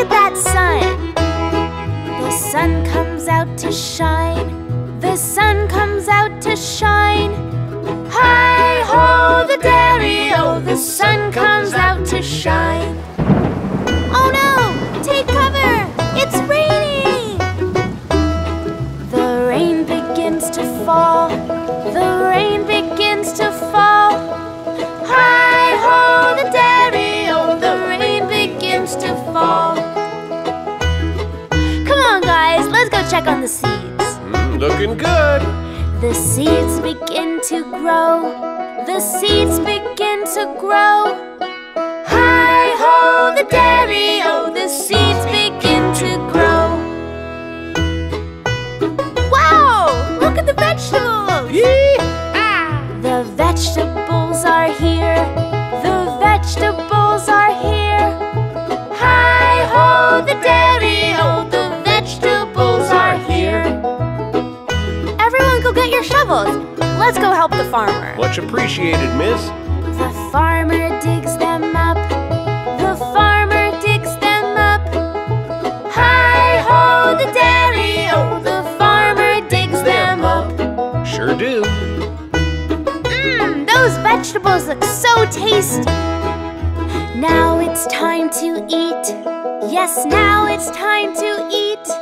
at that sun. The sun comes out to shine. The sun comes out to shine. Hi ho, the dairy o, the sun comes out to shine. Oh no! Take cover! It's raining! The rain begins to fall. Check on the seeds. Mm, looking good. The seeds begin to grow. The seeds begin to grow. Hi ho, the dairy o, the seeds begin to grow. Wow! Look at the vegetables! The vegetables are here. Everyone go get your shovels. Let's go help the farmer. Much appreciated, miss. The farmer digs them up. The farmer digs them up. Hi ho, the dairy o, the farmer digs them up. Sure do. Mmm, those vegetables look so tasty. Now it's time to eat. Yes, now it's time to eat.